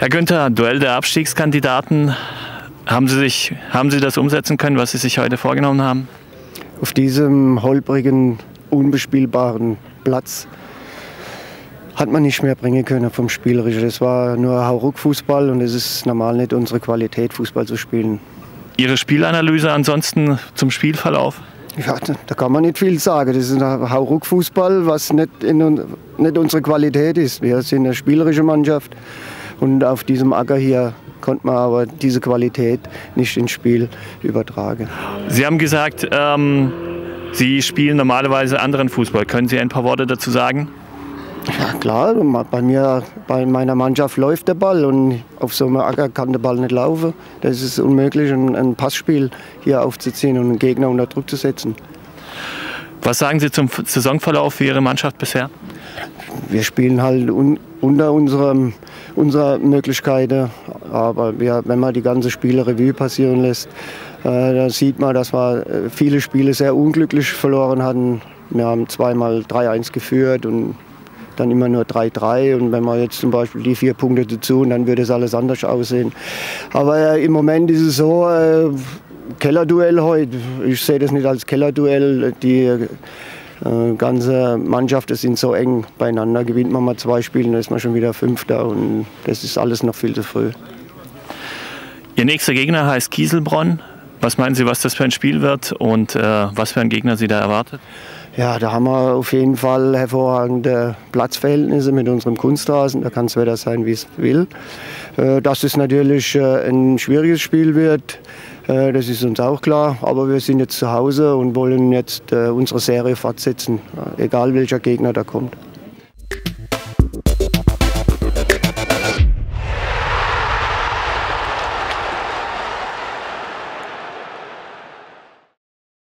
Herr Günther, Duell der Abstiegskandidaten. Haben Sie, sich, haben Sie das umsetzen können, was Sie sich heute vorgenommen haben? Auf diesem holprigen, unbespielbaren Platz hat man nicht mehr bringen können vom Spielerischen. Das war nur Hauruck-Fußball und es ist normal nicht unsere Qualität, Fußball zu spielen. Ihre Spielanalyse ansonsten zum Spielverlauf? Ja, da kann man nicht viel sagen. Das ist ein Hauruck-Fußball, was nicht, in, nicht unsere Qualität ist. Wir sind eine spielerische Mannschaft und auf diesem Acker hier konnte man aber diese Qualität nicht ins Spiel übertragen. Sie haben gesagt, ähm, Sie spielen normalerweise anderen Fußball. Können Sie ein paar Worte dazu sagen? Ja klar, bei mir, bei meiner Mannschaft läuft der Ball und auf so einem Acker kann der Ball nicht laufen. Das ist unmöglich, ein Passspiel hier aufzuziehen und einen Gegner unter Druck zu setzen. Was sagen Sie zum Saisonverlauf für Ihre Mannschaft bisher? Wir spielen halt un unter unserem, unserer Möglichkeiten, aber wir, wenn man die ganze Spiele Revue passieren lässt, äh, da sieht man, dass wir äh, viele Spiele sehr unglücklich verloren hatten. Wir haben zweimal 3-1 geführt und dann immer nur 3-3 und wenn man jetzt zum Beispiel die vier Punkte dazu dann würde es alles anders aussehen. Aber äh, im Moment ist es so, äh, Kellerduell heute, ich sehe das nicht als Kellerduell, die äh, ganze Mannschaft sind so eng beieinander, gewinnt man mal zwei Spiele, dann ist man schon wieder Fünfter und das ist alles noch viel zu früh. Ihr nächster Gegner heißt Kieselbronn. Was meinen Sie, was das für ein Spiel wird und äh, was für ein Gegner Sie da erwartet? Ja, da haben wir auf jeden Fall hervorragende Platzverhältnisse mit unserem Kunstrasen. Da kann es Wetter sein, wie es will. Äh, dass es natürlich äh, ein schwieriges Spiel wird, das ist uns auch klar. Aber wir sind jetzt zu Hause und wollen jetzt unsere Serie fortsetzen, egal welcher Gegner da kommt.